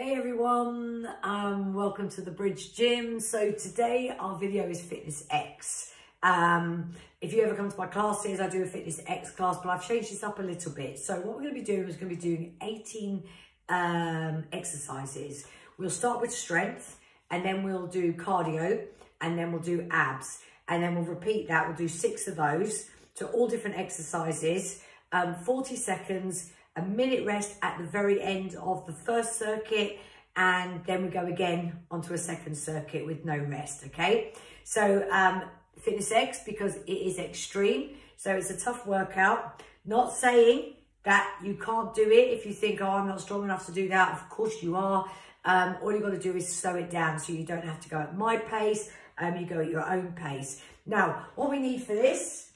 Hey everyone, um, welcome to the Bridge Gym. So today our video is Fitness X. Um, if you ever come to my classes, I do a Fitness X class, but I've changed this up a little bit. So what we're going to be doing is going to be doing 18 um, exercises. We'll start with strength and then we'll do cardio and then we'll do abs and then we'll repeat that. We'll do six of those. So all different exercises, um, 40 seconds, a minute rest at the very end of the first circuit and then we go again onto a second circuit with no rest, okay? So um, Fitness X, because it is extreme, so it's a tough workout. Not saying that you can't do it if you think, oh, I'm not strong enough to do that. Of course you are. Um, all you got to do is slow it down so you don't have to go at my pace, um, you go at your own pace. Now, what we need for this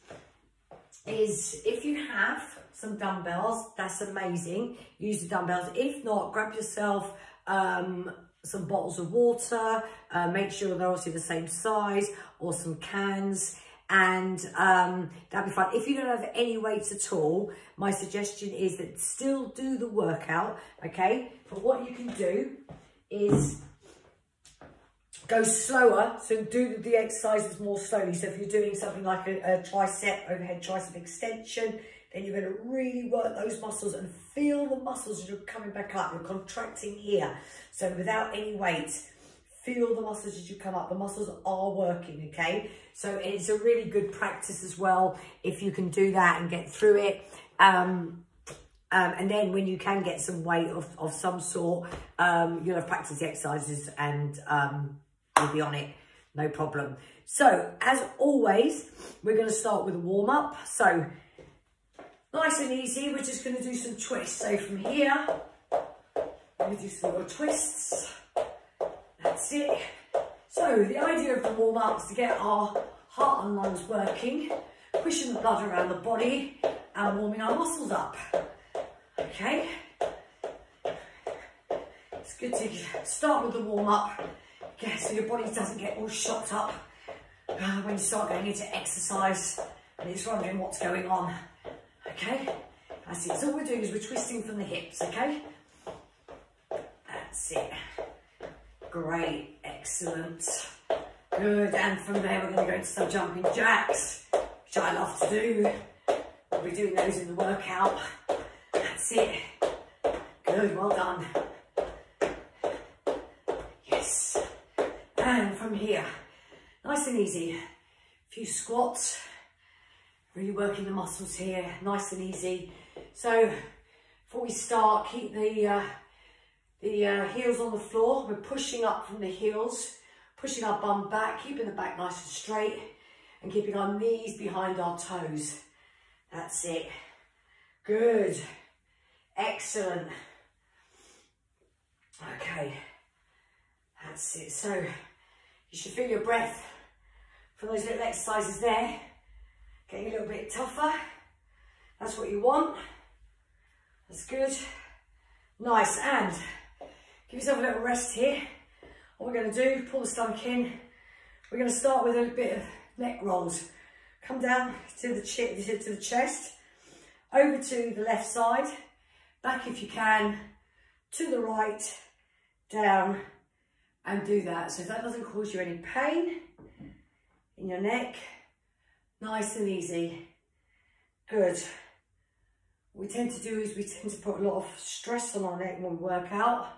is if you have some dumbbells, that's amazing. Use the dumbbells. If not, grab yourself um, some bottles of water. Uh, make sure they're obviously the same size or some cans and um, that'd be fine. If you don't have any weights at all, my suggestion is that still do the workout, okay? But what you can do is go slower, so do the exercises more slowly. So if you're doing something like a, a tricep, overhead tricep extension, then you're going to really work those muscles and feel the muscles as you're coming back up. You're contracting here. So without any weight, feel the muscles as you come up. The muscles are working, okay? So it's a really good practice as well if you can do that and get through it. Um, um, and then when you can get some weight of, of some sort, um, you'll have practiced the exercises and um, you'll be on it, no problem. So as always, we're going to start with a warm up. So nice and easy, we're just going to do some twists. So from here, we're to do some little twists. That's it. So the idea of the warm up is to get our heart and lungs working, pushing the blood around the body and warming our muscles up. Okay. It's good to start with the warm up, yeah, so your body doesn't get all shocked up uh, when you start going into exercise and it's wondering what's going on. Okay. That's it. So all we're doing is we're twisting from the hips. Okay. That's it. Great, excellent. Good, and from there we're going to go into some jumping jacks, which I love to do. We'll be doing those in the workout. That's it. Good, well done. Yes. And from here, nice and easy. A few squats, really working the muscles here, nice and easy. So before we start, keep the uh, the uh, heels on the floor. We're pushing up from the heels, pushing our bum back, keeping the back nice and straight and keeping our knees behind our toes. That's it. Good. Excellent. Okay. That's it. So you should feel your breath from those little exercises there. Getting a little bit tougher. That's what you want. That's good. Nice. And Give yourself a little rest here. What we're going to do, pull the stomach in. We're going to start with a bit of neck rolls. Come down to the, to the chest, over to the left side, back if you can, to the right, down, and do that. So if that doesn't cause you any pain in your neck, nice and easy. Good. What we tend to do is we tend to put a lot of stress on our neck when we work out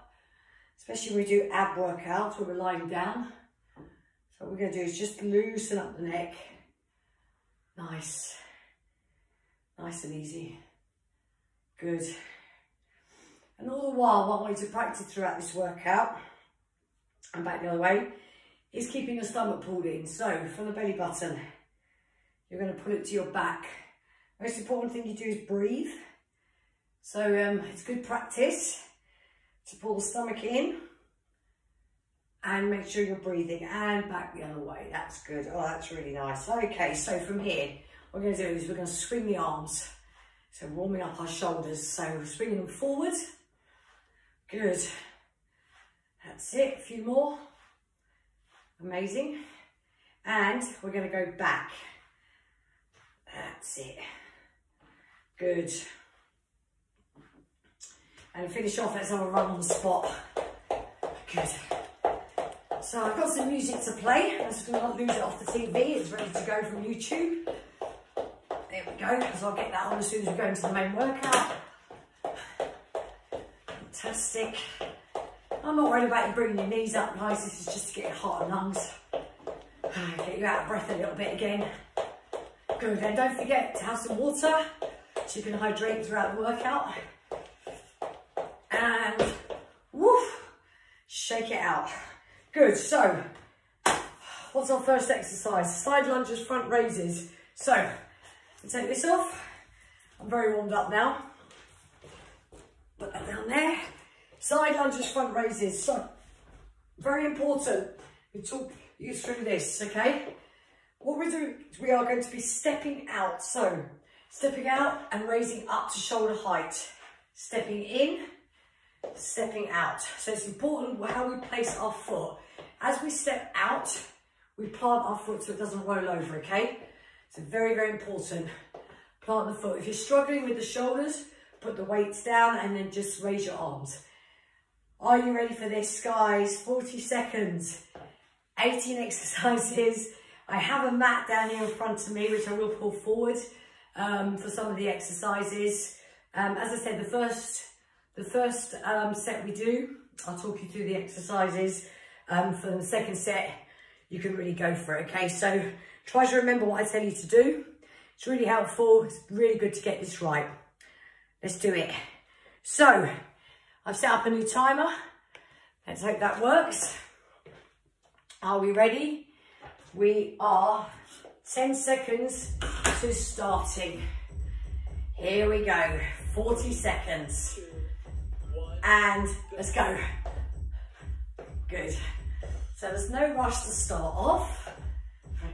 especially when we do ab workouts where we're lying down. So what we're going to do is just loosen up the neck. Nice. Nice and easy. Good. And all the while, what I want you to practice throughout this workout, and back the other way, is keeping your stomach pulled in. So from the belly button, you're going to pull it to your back. Most important thing you do is breathe. So um, it's good practice to pull the stomach in and make sure you're breathing and back the other way. That's good. Oh, that's really nice. Okay, so from here, what we're going to do is we're going to swing the arms. So warming up our shoulders. So swinging them forward. Good. That's it. A few more. Amazing. And we're going to go back. That's it. Good. And finish off, let's have a run on the spot. Good. So I've got some music to play. I'm just going to not lose it off the TV. It's ready to go from YouTube. There we go, because I'll get that on as soon as we go into the main workout. Fantastic. I'm not worried about you bringing your knees up, guys. This is just to get your heart and lungs. Get you out of breath a little bit again. Good, and don't forget to have some water so you can hydrate throughout the workout. And woof, shake it out. Good, so what's our first exercise? Side lunges, front raises. So, take this off. I'm very warmed up now. Put that down there. Side lunges, front raises. So, very important. We talk you through this, okay? What we're doing is we are going to be stepping out. So, stepping out and raising up to shoulder height. Stepping in, stepping out. So it's important how we place our foot. As we step out, we plant our foot so it doesn't roll over, okay? So very, very important. Plant the foot. If you're struggling with the shoulders, put the weights down and then just raise your arms. Are you ready for this, guys? 40 seconds, 18 exercises. I have a mat down here in front of me, which I will pull forward um, for some of the exercises. Um, as I said, the first, the first um, set we do, I'll talk you through the exercises. Um, for the second set, you can really go for it, okay? So try to remember what I tell you to do. It's really helpful. It's really good to get this right. Let's do it. So, I've set up a new timer. Let's hope that works. Are we ready? We are 10 seconds to starting. Here we go, 40 seconds. And let's go. Good. So there's no rush to start off,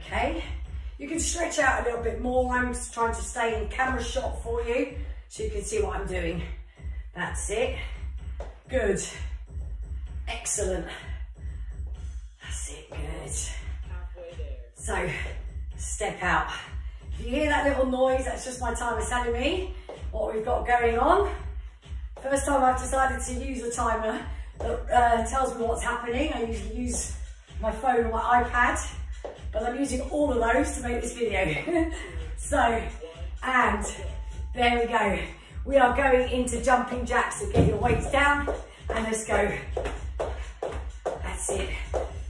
okay? You can stretch out a little bit more. I'm just trying to stay in camera shot for you so you can see what I'm doing. That's it. Good. Excellent. That's it, good. So, step out. If you hear that little noise, that's just my timer telling me what we've got going on. First time I've decided to use a timer that uh, tells me what's happening. I usually use my phone or my iPad, but I'm using all of those to make this video. so, and there we go. We are going into jumping jacks, so get your weights down and let's go. That's it.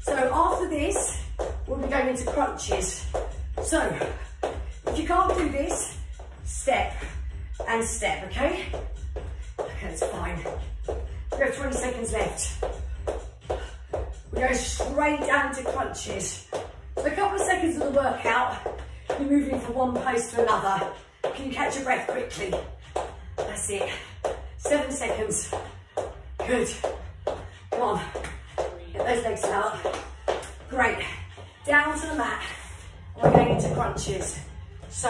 So after this, we'll be going into crunches. So, if you can't do this, step and step, okay? Okay, that's fine. We have 20 seconds left. We're going straight down to crunches. So a couple of seconds of the workout, you're moving from one place to another. Can you catch your breath quickly? That's it. Seven seconds. Good. Come on. Get those legs out. Great. Down to the mat. We're going into crunches. So,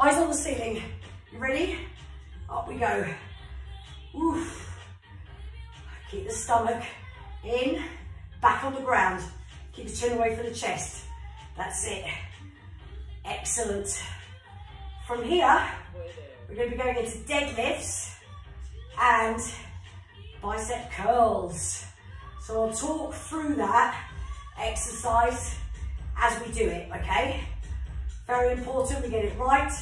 eyes on the ceiling. You ready? Up we go. Oof. Keep the stomach in, back on the ground. Keep the chin away from the chest. That's it. Excellent. From here, we're going to be going into deadlifts and bicep curls. So I'll talk through that exercise as we do it, okay? Very important we get it right.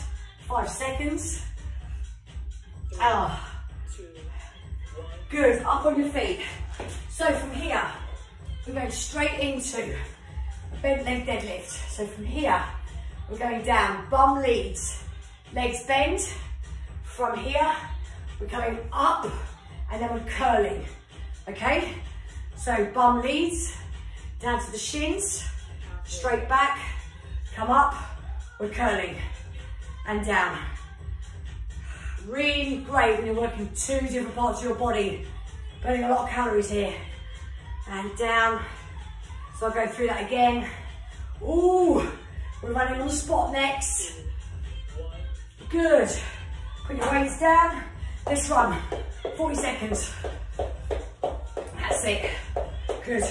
Five seconds. Ah. Good, up on your feet. So from here, we're going straight into a bent leg deadlift. So from here, we're going down, bum leads, legs bend. From here, we're coming up and then we're curling, okay? So bum leads, down to the shins, straight back, come up, we're curling, and down. Really great when you're working two different parts of your body, burning a lot of calories here. And down, so I'll go through that again. Ooh, we're running on the spot next. Good. Put your weights down. Let's run. 40 seconds. That's it. Good.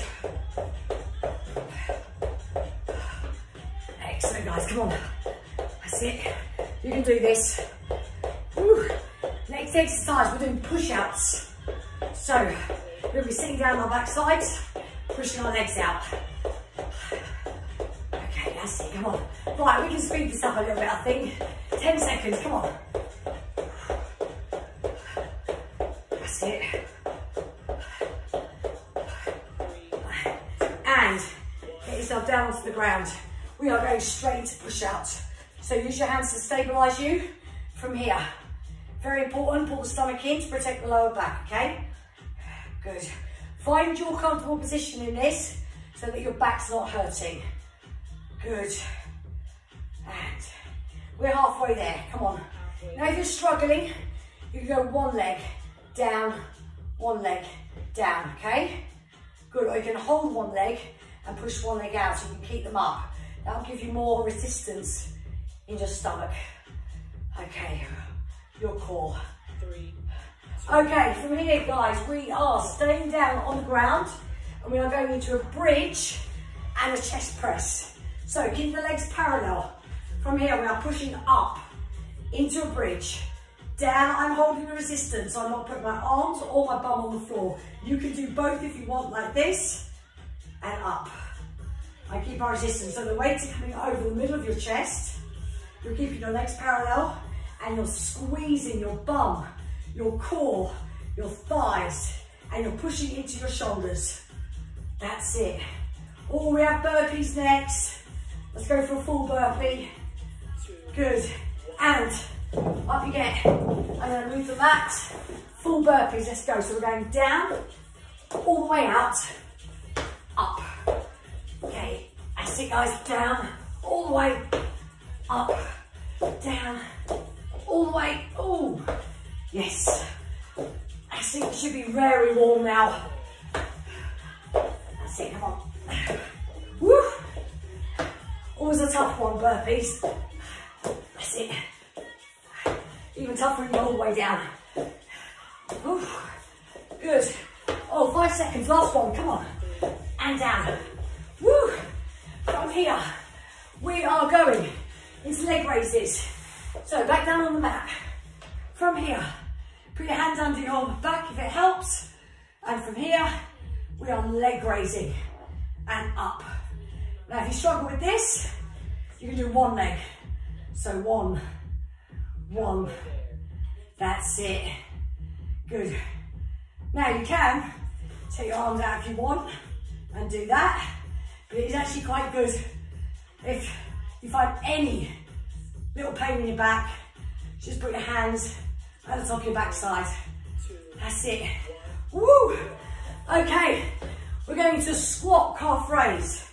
Excellent, guys. Come on. That's it. You can do this. Next exercise, we're doing push-ups. So, We're gonna be sitting down on our back sides, pushing our legs out. Okay, that's it, come on. Right, we can speed this up a little bit, I think. 10 seconds, come on. That's it. And get yourself down onto the ground. We are going straight to push out. So use your hands to stabilize you from here. Very important, pull the stomach in to protect the lower back, okay? Good. Find your comfortable position in this so that your back's not hurting. Good. And we're halfway there, come on. Now if you're struggling, you can go one leg down, one leg down, okay? Good, or you can hold one leg and push one leg out so you can keep them up. That'll give you more resistance in your stomach. Okay, your core. Three. Okay, from here, guys, we are staying down on the ground and we are going into a bridge and a chest press. So keep the legs parallel. From here, we are pushing up into a bridge. Down, I'm holding the resistance. So I'm not putting my arms or my bum on the floor. You can do both if you want, like this, and up. I keep our resistance. So the weights are coming over the middle of your chest. You're keeping your legs parallel and you're squeezing your bum, your core, your thighs, and you're pushing into your shoulders. That's it. Oh, we have burpees next. Let's go for a full burpee. Good. And up you get. I'm gonna move the mat. Full burpees, let's go. So we're going down, all the way out, up. Okay, that's it guys, down, all the way, up, down, all the way, oh, yes. I think it should be very warm now. That's it, come on. Woo! Always a tough one, burpees. That's it. Even tougher when you all the way down. Woo. Good. Oh, five seconds, last one, come on. And down. Here, we are going into leg raises. So back down on the mat. From here, put your hands under your back if it helps. And from here, we are leg raising and up. Now if you struggle with this, you can do one leg. So one, one, that's it. Good. Now you can take your arms out if you want and do that, but it's actually quite good if you find any little pain in your back, just put your hands at the top of your backside. That's it. Woo! Okay, we're going to squat calf raise.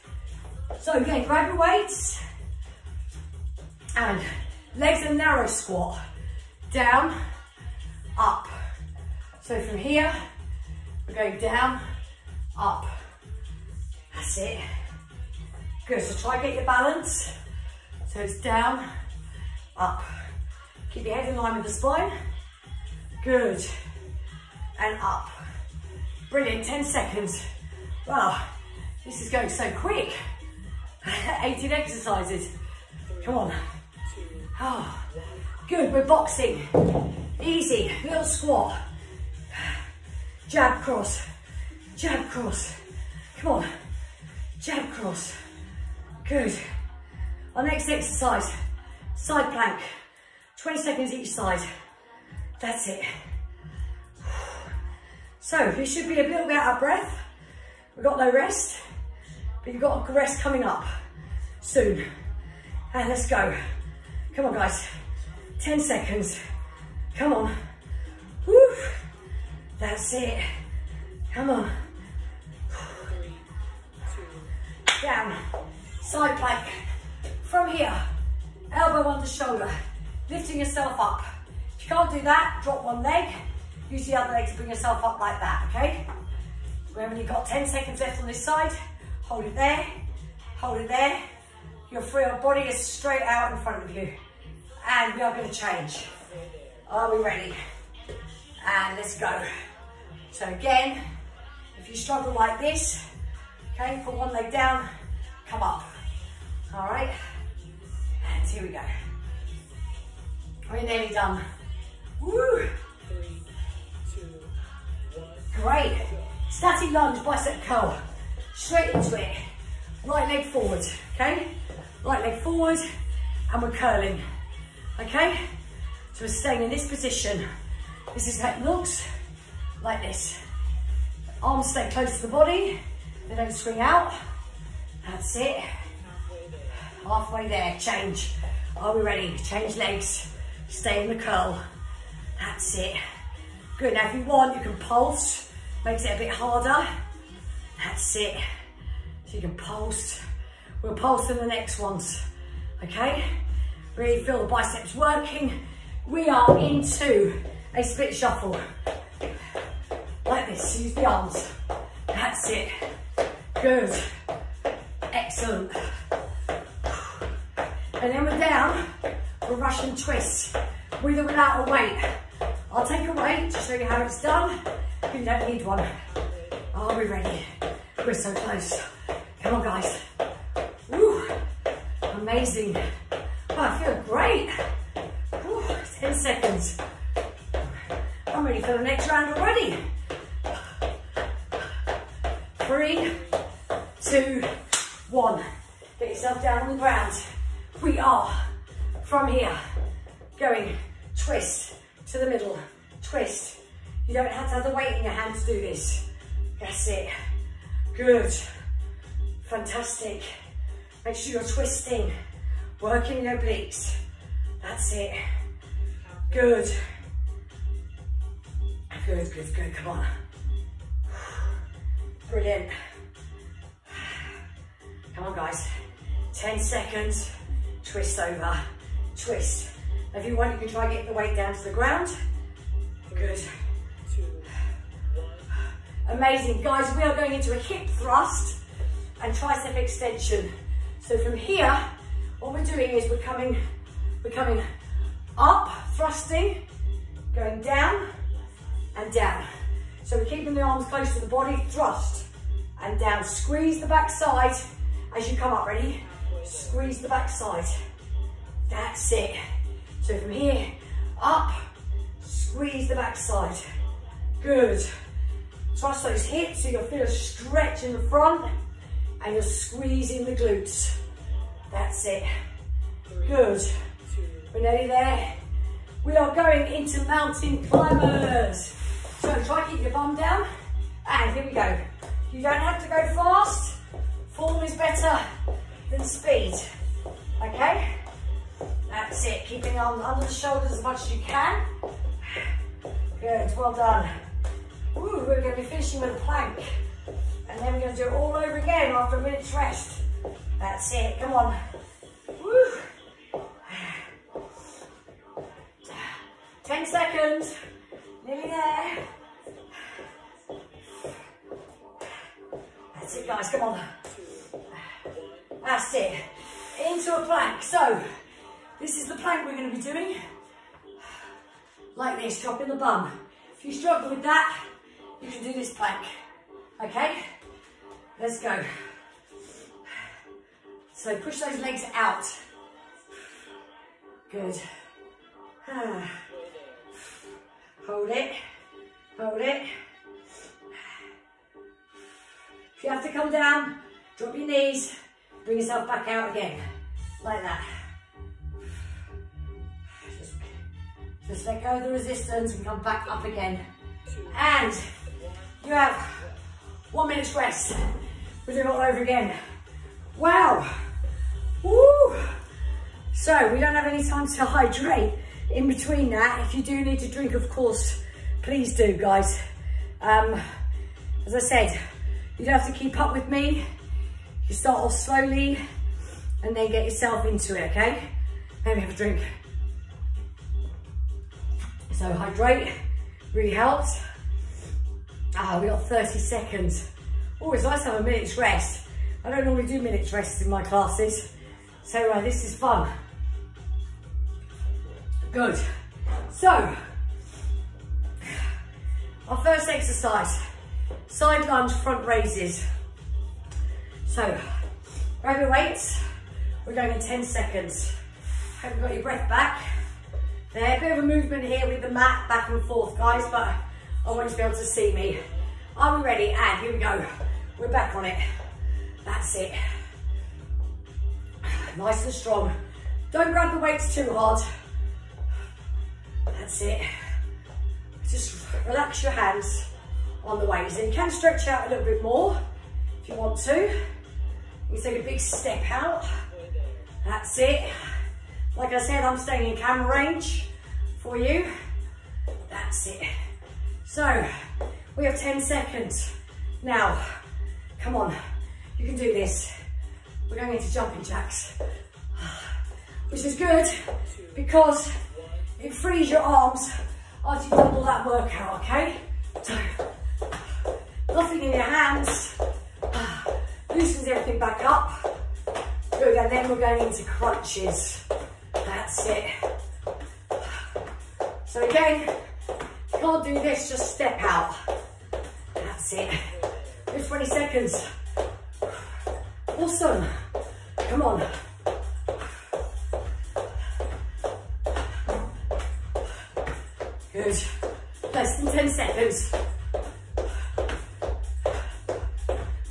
So again, grab your weights and legs a narrow squat. Down, up. So from here, we're going down, up. That's it. Good, so try get your balance. So it's down, up. Keep your head in line with the spine. Good. And up. Brilliant, 10 seconds. Wow, this is going so quick. 18 exercises. Come on. Oh, good, we're boxing. Easy, little squat. Jab cross, jab cross. Come on, jab cross. Good. Our next exercise, side plank. 20 seconds each side. That's it. So you should be a little bit out of breath. We've got no rest, but you've got rest coming up soon. And let's go. Come on guys, 10 seconds. Come on. Woo. That's it. Come on. Down. Side plank. From here, elbow on the shoulder, lifting yourself up. If you can't do that, drop one leg, use the other leg to bring yourself up like that, okay? We've got 10 seconds left on this side. Hold it there, hold it there. Your free body is straight out in front of you. And we are gonna change. Are we ready? And let's go. So again, if you struggle like this, okay, put one leg down, come up. All right, and here we go. We're nearly done. Woo! Three, two, one. Great. Static lunge, bicep curl. Straight into it. Right leg forward, okay? Right leg forward, and we're curling, okay? So we're staying in this position. This is how it looks, like this. Arms stay close to the body, they don't swing out. That's it. Halfway there, change. Are we ready? Change legs, stay in the curl. That's it. Good, now if you want, you can pulse, makes it a bit harder. That's it. So you can pulse. We'll pulse in the next ones, okay? Really feel the biceps working. We are into a split shuffle. Like this, use the arms. That's it. Good. Excellent. And then we're down for Russian twist, with or without a weight. I'll take a weight to show you how it's done. You don't need one. Are we ready? We're so close. Come on, guys. Woo. Amazing. Oh, I feel great. Woo. 10 seconds. I'm ready for the next round already. Three, two, one. Get yourself down on the ground. We are, from here, going twist to the middle, twist. You don't have to have the weight in your hand to do this. That's it. Good. Fantastic. Make sure you're twisting, working your obliques. That's it. Good. Good, good, good. Come on. Brilliant. Come on, guys. 10 seconds. Twist over. Twist. If you want, you can try getting the weight down to the ground. Good. Amazing. Guys, we are going into a hip thrust and tricep extension. So from here, what we're doing is we're coming, we're coming up, thrusting, going down and down. So we're keeping the arms close to the body, thrust and down. Squeeze the back side as you come up, ready? Squeeze the back side. That's it. So from here, up, squeeze the back side. Good. Trust those hips so you'll feel a stretch in the front and you're squeezing the glutes. That's it. Good. We're nearly there. We are going into mountain climbers. So try keep your bum down. And here we go. You don't have to go fast. Form is better than speed. Okay? That's it. Keeping on under the shoulders as much as you can. Good, well done. Ooh, we're going to be finishing with a plank. And then we're going to do it all over again after a minute's rest. That's it, come on. Woo. 10 seconds, nearly there. That's it guys, come on. That's it, into a plank. So, this is the plank we're going to be doing. Like this, dropping the bum. If you struggle with that, you can do this plank. Okay? Let's go. So push those legs out. Good. Hold it. Hold it. If you have to come down, drop your knees, bring yourself back out again. Like that. Just, just let go of the resistance and come back up again. And you have one minute's rest. We do it all over again. Wow. Woo. So we don't have any time to hydrate in between that. If you do need to drink, of course, please do, guys. Um, as I said, you don't have to keep up with me. You start off slowly and then get yourself into it, okay? Maybe have a drink. So hydrate really helps. Ah, we got 30 seconds. Always nice to have a minute's rest. I don't normally do minutes rest in my classes. So uh, this is fun. Good. So, our first exercise, side lunge front raises. So, grab your weights. We're going in 10 seconds. Hope you've got your breath back. There, a bit of a movement here with the mat back and forth, guys, but I want you to be able to see me. Are we ready? And here we go. We're back on it. That's it. Nice and strong. Don't grab the weights too hard. That's it. Just relax your hands on the weights. And you can stretch out a little bit more if you want to. You take a big step out. That's it. Like I said, I'm staying in camera range for you. That's it. So, we have 10 seconds. Now, come on, you can do this. We're going into jumping jacks, which is good because it frees your arms after you've done all that workout, okay? So, nothing in your hands, loosens everything back up. Good, and then we're going into crunches. That's it. So again, you can't do this, just step out. That's it. Just 20 seconds. Awesome. Come on. Good. Less than 10 seconds.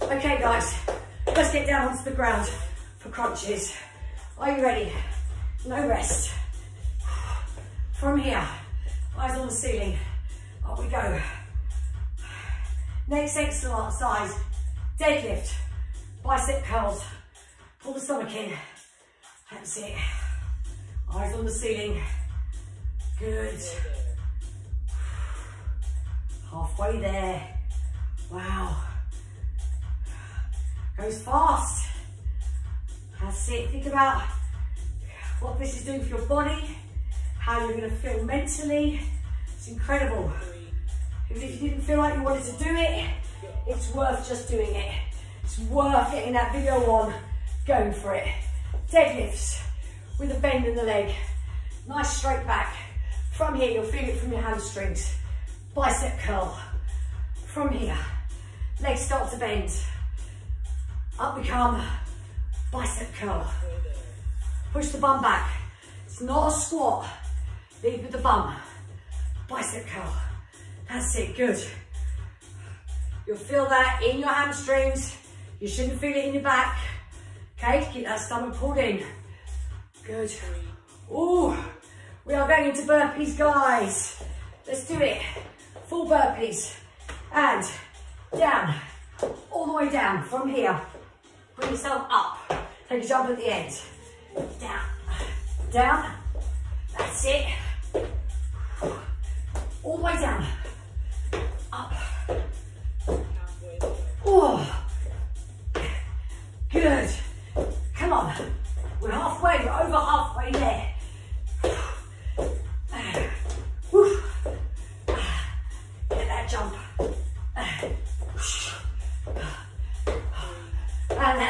Okay guys, let's get down onto the ground for crunches. Are you ready? No rest. From here, eyes on the ceiling. Up we go. Next exercise, deadlift, bicep curls. Pull the stomach in. That's it. Eyes on the ceiling. Good. Halfway there. Wow. Goes fast. That's it. Think about what this is doing for your body, how you're going to feel mentally. It's incredible. Even if you didn't feel like you wanted to do it, it's worth just doing it. It's worth getting that video on, going for it. Deadlifts with a bend in the leg. Nice straight back. From here, you'll feel it from your hamstrings. Bicep curl. From here, legs start to bend. Up we come, bicep curl. Push the bum back. It's not a squat. Lead with the bum. Bicep curl. That's it, good. You'll feel that in your hamstrings. You shouldn't feel it in your back. Okay, keep that stomach pulled in. Good. Ooh, we are going into burpees, guys. Let's do it. Full burpees. And down, all the way down from here. Yourself up. Take a jump at the end. Down, down. That's it. All the way down. Up. Oh. Good. Come on. We're halfway, we're over halfway there.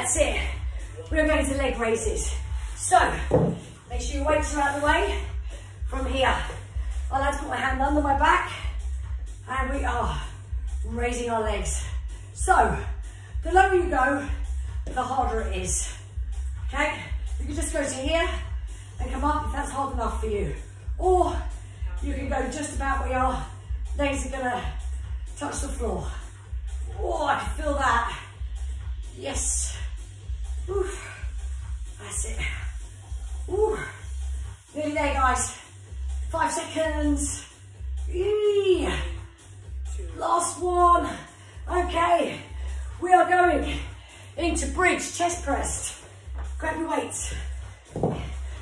That's it. We're going to leg raises. So, make sure your weights are out of the way. From here, I like to put my hand under my back and we are raising our legs. So, the lower you go, the harder it is. Okay? You can just go to here and come up if that's hard enough for you. Or you can go just about where your legs are gonna touch the floor. Oh, I can feel that. Yes. Oof. That's it. Ooh. Nearly there, guys. Five seconds. Eee. Last one. Okay. We are going into bridge, chest press. Grab your weights.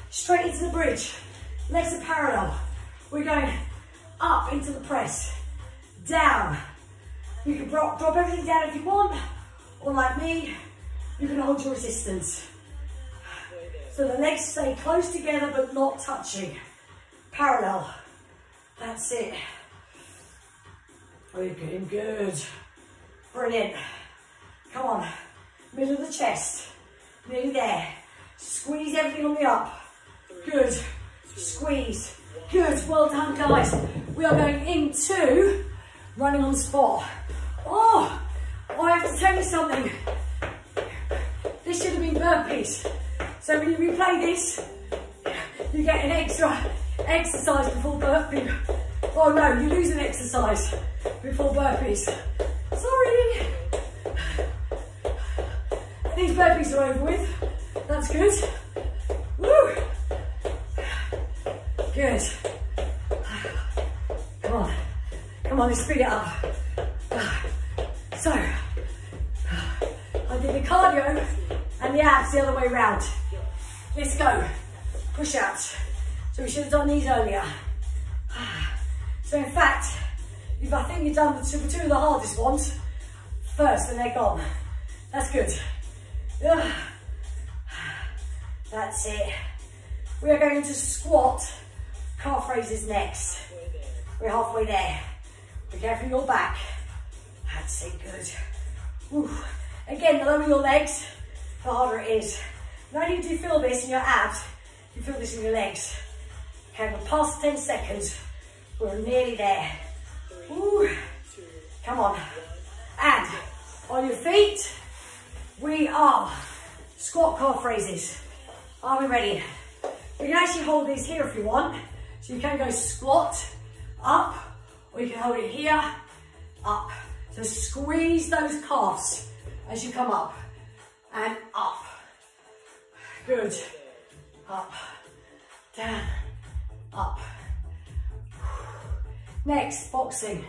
Straight into the bridge. Legs are parallel. We're going up into the press. Down. You can drop, drop everything down if you want. Or like me, you can hold your resistance. So the legs stay close together but not touching. Parallel. That's it. We're getting good. Brilliant. Come on. Middle of the chest. Nearly there. Squeeze everything on the up. Good. Squeeze. Good. Well done, guys. We are going into running on the spot. Oh, I have to tell you something. This should have been burpees. So when you replay this, you get an extra exercise before burpee. Oh no, you lose an exercise before burpees. Sorry. These burpees are over with. That's good. Woo! Good. Come on. Come on, let's speed it up. So, I did the cardio and the abs the other way round. Let's go. Push ups. So we should have done these earlier. So in fact, if I think you've done the two, two of the hardest ones first, then they're gone. That's good. That's it. We are going to squat calf raises next. We're halfway there. Be careful your back. That's it, good. Ooh. Again, lower your legs, harder it is. Not only do you feel this in your abs, you feel this in your legs. Okay, we're past 10 seconds. We're nearly there. Ooh. Come on. And on your feet, we are squat calf raises. Are we ready? We can actually hold these here if you want. So you can go squat, up, or you can hold it here, up. So squeeze those calves as you come up and up. Good. Up, down, up. Next, boxing.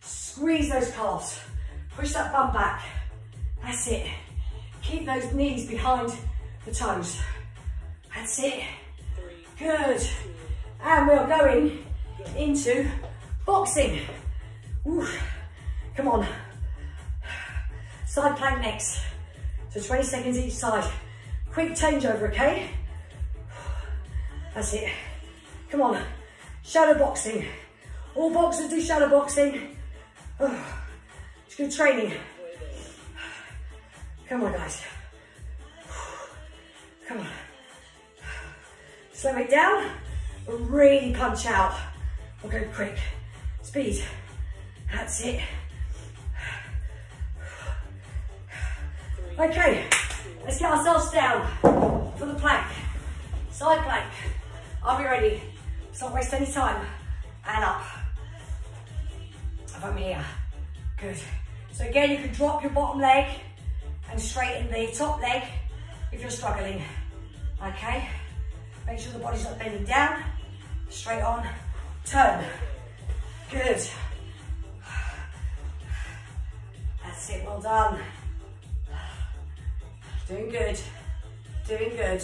Squeeze those calves. Push that bum back. That's it. Keep those knees behind the toes. That's it. Good. And we're going into boxing. Ooh. Come on. Side plank next. So 20 seconds each side. Quick changeover, okay? That's it. Come on. Shadow boxing. All boxers do shadow boxing. It's good training. Come on, guys. Come on. Slow it down. Really punch out. We'll go quick. Speed. That's it. Okay, let's get ourselves down for the plank. Side plank. I'll be ready? Let's not waste any time. And up. From here. Good. So again, you can drop your bottom leg and straighten the top leg if you're struggling. Okay? Make sure the body's not bending down. Straight on. Turn. Good. That's it, well done. Doing good. Doing good.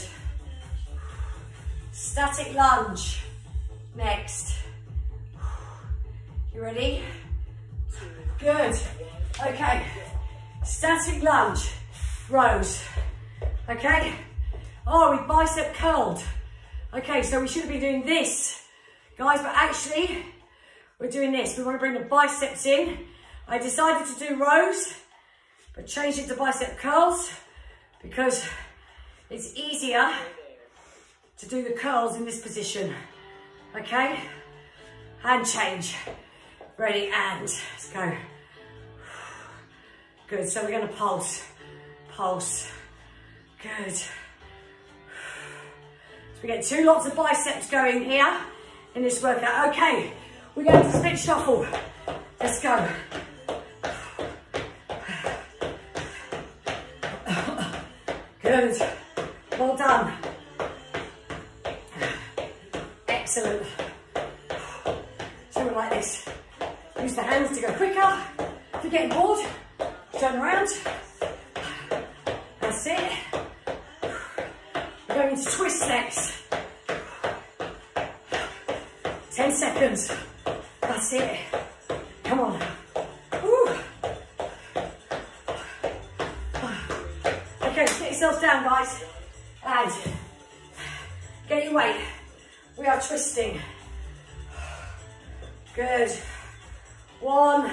Static lunge. Next. You ready? Good. Okay. Static lunge. Rows. Okay. Oh, we bicep curled. Okay, so we should be doing this, guys, but actually, we're doing this. We want to bring the biceps in. I decided to do rows, but changed it to bicep curls because it's easier to do the curls in this position. Okay? Hand change. Ready, and let's go. Good, so we're gonna pulse, pulse. Good. So we get two lots of biceps going here in this workout. Okay, we're going to split shuffle. Let's go. Good. Well done. Excellent. Something like this. Use the hands to go quicker. If you're getting bored, turn around. That's it. We're going to twist next. 10 seconds. That's it. Come on. Down, guys. And get your weight. We are twisting. Good. One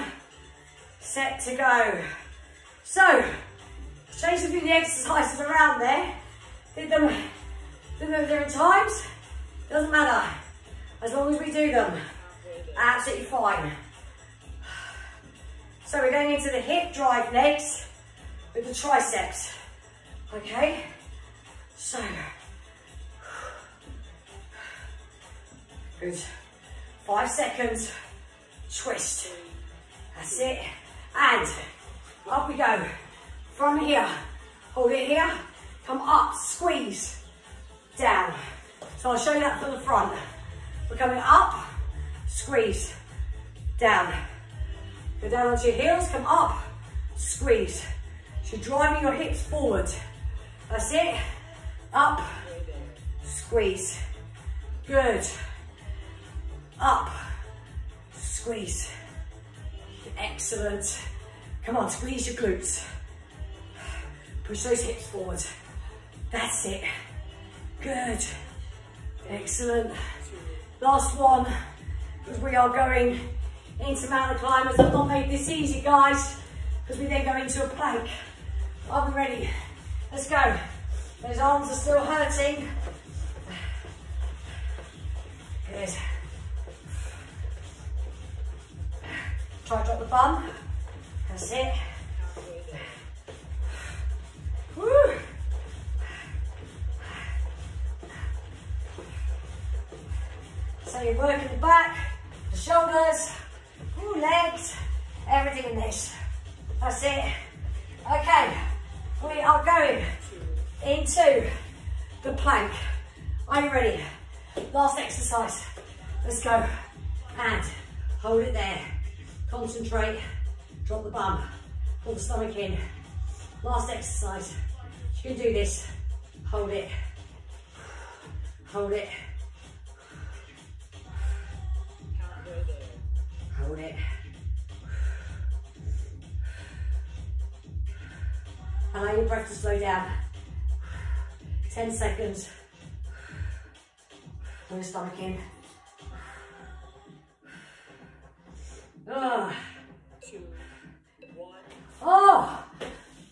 set to go. So, change of the exercises around there. Did them, did them at different times. Doesn't matter. As long as we do them. Absolutely fine. So we're going into the hip drive next with the triceps. Okay? So, good. Five seconds, twist. That's it. And up we go. From here, Hold it here. Come up, squeeze, down. So I'll show you that from the front. We're coming up, squeeze, down. Go down onto your heels, come up, squeeze. So you're driving your hips forward. That's it. Up, squeeze. Good. Up, squeeze. Excellent. Come on, squeeze your glutes. Push those hips forward. That's it. Good. Excellent. Last one, because we are going into mountain climbers. I've not made this easy, guys, because we then go into a plank. Are we ready? Let's go. Those arms are still hurting. Good. Try drop the bum. That's it. Woo. So you're working the back, the shoulders, ooh, legs, everything in this. That's it. Okay, we are going into the plank. Are you ready? Last exercise. Let's go. And hold it there. Concentrate. Drop the bum. Pull the stomach in. Last exercise. You can do this. Hold it. Hold it. Hold it. Allow your breath to slow down. 10 seconds. Pull your stomach in. Oh. Ah. oh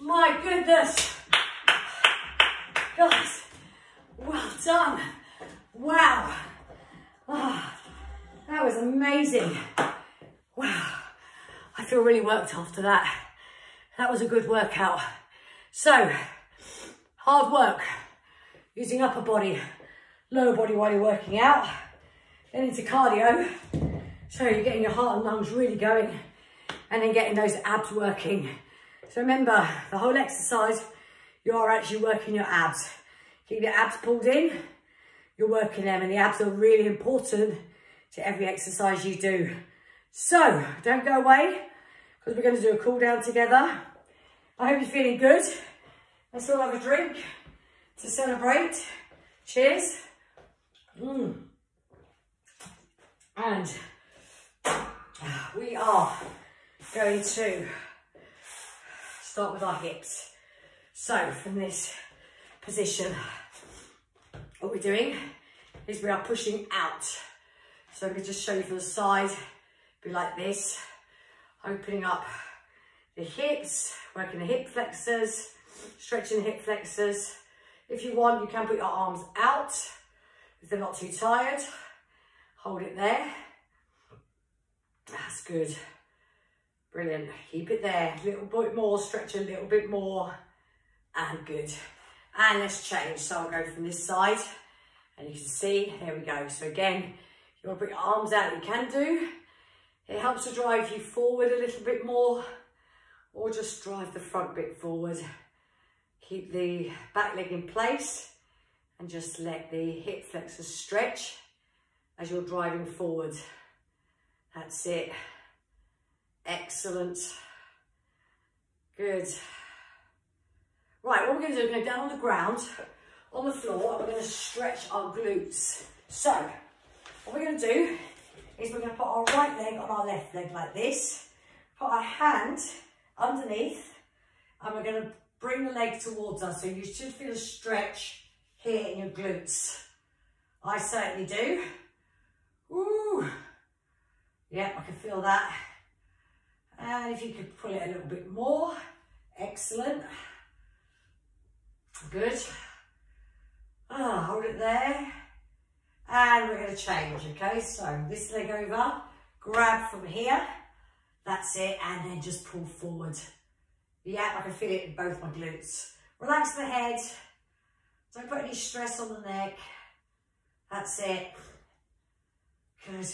my goodness. Guys, well done. Wow. Oh, that was amazing. Wow. I feel really worked after that. That was a good workout. So, hard work, using upper body, lower body while you're working out, then into cardio. So you're getting your heart and lungs really going and then getting those abs working. So remember, the whole exercise, you are actually working your abs. Keep your abs pulled in, you're working them and the abs are really important to every exercise you do. So don't go away because we're going to do a cool down together. I hope you're feeling good. Let's all have a drink to celebrate. Cheers. Mm. And we are going to start with our hips. So from this position, what we're doing is we are pushing out. So let me just show you from the side, be like this, opening up the hips, working the hip flexors, stretching the hip flexors. If you want, you can put your arms out if they're not too tired. Hold it there. That's good. Brilliant. Keep it there. A little bit more, stretch a little bit more. And good. And let's change. So I'll go from this side. And you can see, there we go. So again, you want to put your arms out, you can do. It helps to drive you forward a little bit more or just drive the front bit forward. Keep the back leg in place and just let the hip flexors stretch as you're driving forward. That's it. Excellent. Good. Right, what we're going to do is go down on the ground, on the floor, and we're going to stretch our glutes. So, what we're going to do is we're going to put our right leg on our left leg like this, put our hand underneath, and we're going to bring the leg towards us. So you should feel a stretch here in your glutes. I certainly do. Ooh. Yeah, I can feel that. And if you could pull it a little bit more, excellent. Good. Ah, hold it there. And we're going to change, okay? So this leg over, grab from here. That's it. And then just pull forward. Yeah, I can feel it in both my glutes. Relax the head. Don't put any stress on the neck. That's it. Good.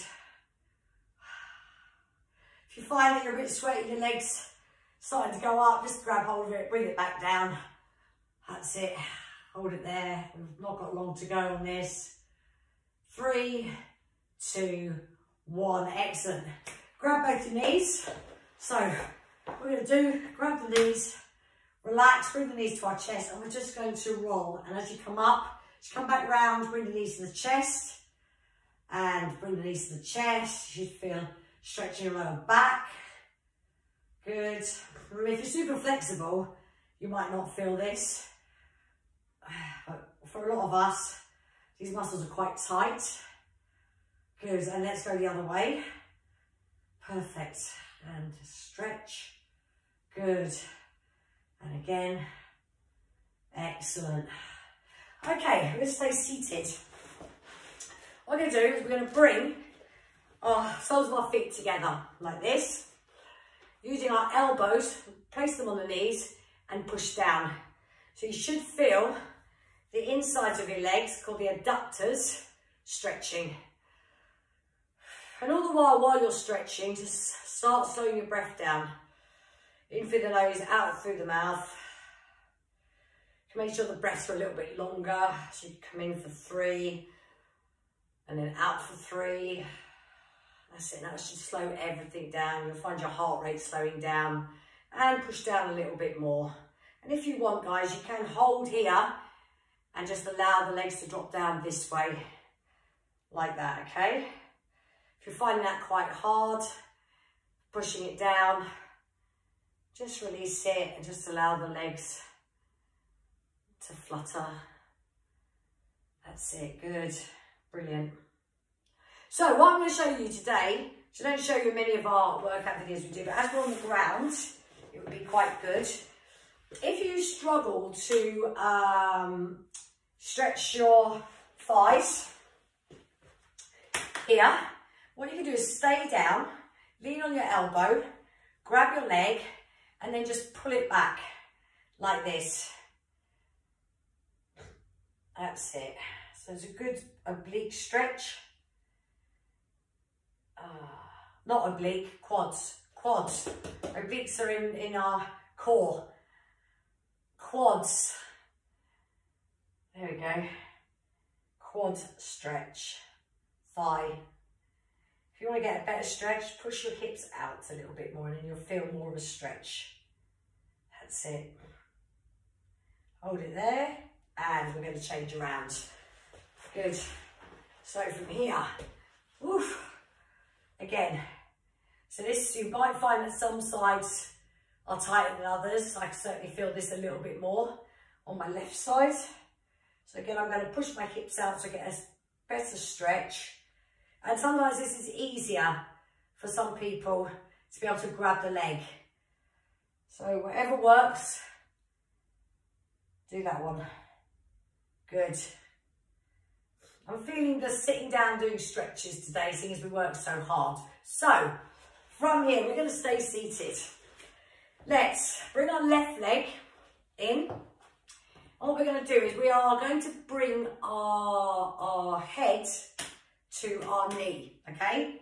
If you find that you're a bit sweaty, your legs starting to go up, just grab hold of it, bring it back down. That's it. Hold it there. We've not got long to go on this. Three, two, one. Excellent. Grab both your knees. So, we're going to do, grab the knees, relax, bring the knees to our chest, and we're just going to roll. And as you come up, just come back round, bring the knees to the chest, and bring the knees to the chest. You should feel stretching your lower back. Good. If you're super flexible, you might not feel this. But for a lot of us, these muscles are quite tight. Good, and let's go the other way. Perfect, and stretch. Good, and again, excellent. Okay, we're going to stay seated. What we're gonna do is we're gonna bring our soles of our feet together like this. Using our elbows, place them on the knees and push down. So you should feel the insides of your legs, called the adductors, stretching. And all the while, while you're stretching, just start slowing your breath down. In through the nose, out through the mouth. Make sure the breaths are a little bit longer. So you come in for three, and then out for three. That's it, now should slow everything down. You'll find your heart rate slowing down and push down a little bit more. And if you want, guys, you can hold here and just allow the legs to drop down this way, like that, okay? If you're finding that quite hard, pushing it down, just release it and just allow the legs to flutter. That's it, good, brilliant. So what I'm going to show you today, so I don't show you many of our workout videos we do, but as we're on the ground, it would be quite good. If you struggle to um, stretch your thighs here, what you can do is stay down, lean on your elbow, grab your leg, and then just pull it back like this. That's it. So it's a good oblique stretch. Uh, not oblique, quads, quads. Obliques are in, in our core. Quads. There we go. Quad stretch. Thigh. If you want to get a better stretch, push your hips out a little bit more and then you'll feel more of a stretch. That's it. Hold it there and we're going to change around. Good. So from here, woof, again. So this, you might find that some sides are tighter than others. I certainly feel this a little bit more on my left side. So again, I'm going to push my hips out to get a better stretch. And sometimes this is easier for some people to be able to grab the leg. So whatever works, do that one. Good. I'm feeling the sitting down doing stretches today, seeing as we work so hard. So, from here, we're going to stay seated. Let's bring our left leg in. What we're going to do is we are going to bring our, our head to our knee, okay?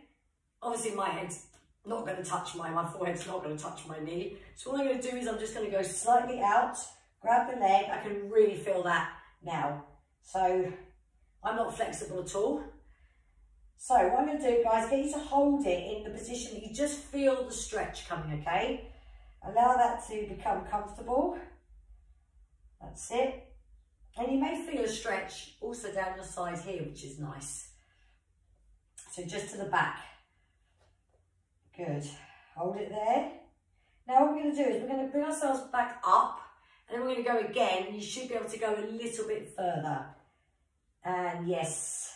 Obviously, my head's not going to touch my, my forehead's not going to touch my knee. So what I'm going to do is I'm just going to go slightly out, grab the leg. I can really feel that now. So I'm not flexible at all. So what I'm going to do, guys, get you to hold it in the position that you just feel the stretch coming, okay? Allow that to become comfortable. That's it. And you may feel a stretch also down your side here, which is nice. So just to the back. Good. Hold it there. Now what we're going to do is we're going to bring ourselves back up and then we're going to go again. You should be able to go a little bit further. And yes,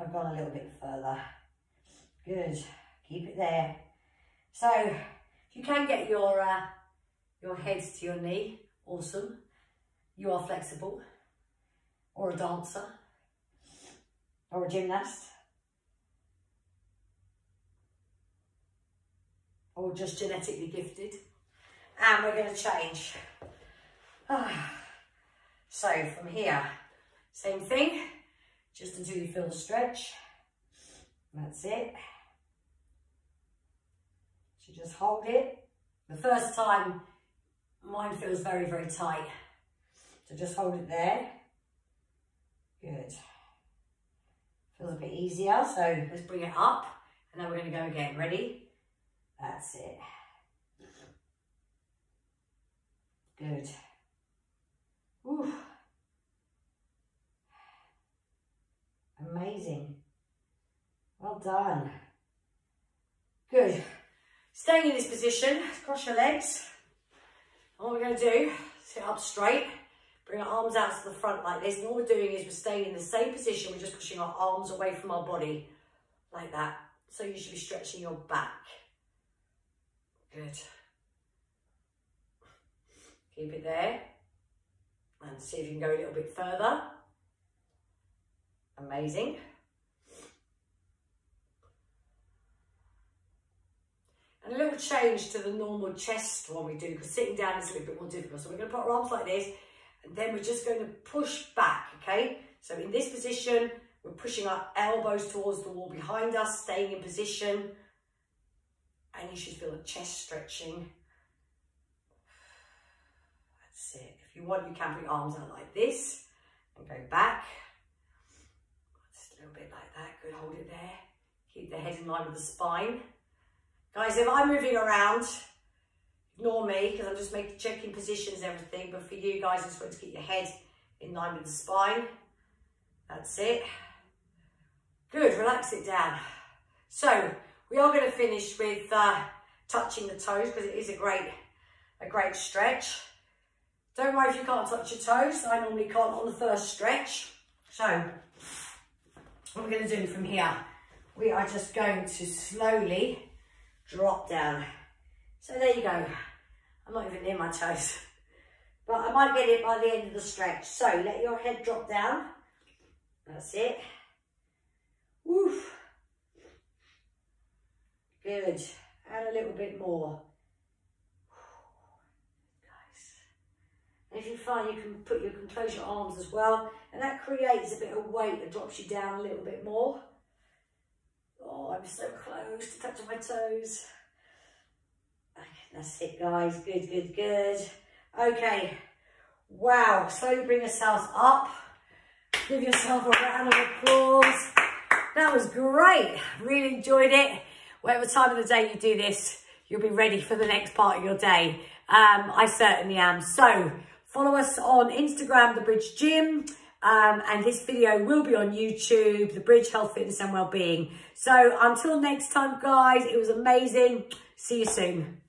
I've gone a little bit further. Good. Keep it there. So if you can get your uh, your head to your knee, awesome. You are flexible. Or a dancer. Or a gymnast. Or just genetically gifted. And we're going to change. Ah. So from here, same thing, just until you feel the stretch. That's it. So just hold it. The first time, mine feels very, very tight. So just hold it there. Good. Feels a bit easier. So let's bring it up and then we're going to go again. Ready? That's it. Good. Amazing. Well done. Good. Staying in this position, cross your legs. And what we're going to do, sit up straight, bring our arms out to the front like this. And all we're doing is we're staying in the same position. We're just pushing our arms away from our body like that. So you should be stretching your back. Good. Keep it there. And see if you can go a little bit further. Amazing. And a little change to the normal chest one we do, because sitting down is a little bit more difficult. So we're going to put our arms like this, and then we're just going to push back, okay? So in this position, we're pushing our elbows towards the wall behind us, staying in position. And you should feel a chest stretching. That's it. If you want, you can bring arms out like this and go back. Just a little bit like that. Good, hold it there. Keep the head in line with the spine. Guys, if I'm moving around, ignore me because I'm just making checking positions everything. But for you guys, I just want to keep your head in line with the spine. That's it. Good, relax it down. So we are going to finish with uh, touching the toes because it is a great, a great stretch. Don't worry if you can't touch your toes. I normally can't on the first stretch. So what we're going to do from here, we are just going to slowly drop down. So there you go. I'm not even near my toes. But I might get it by the end of the stretch. So let your head drop down. That's it. Woof. Good. And a little bit more. And if you find you can put you can close your arms as well, and that creates a bit of weight that drops you down a little bit more. Oh, I'm so close to touching my toes. That's it, guys. Good, good, good. Okay. Wow. Slowly bring yourself up. Give yourself a round of applause. That was great. Really enjoyed it. Whatever time of the day you do this, you'll be ready for the next part of your day. Um, I certainly am. So follow us on Instagram, The Bridge Gym. Um, and this video will be on YouTube, The Bridge Health, Fitness and Wellbeing. So until next time, guys, it was amazing. See you soon.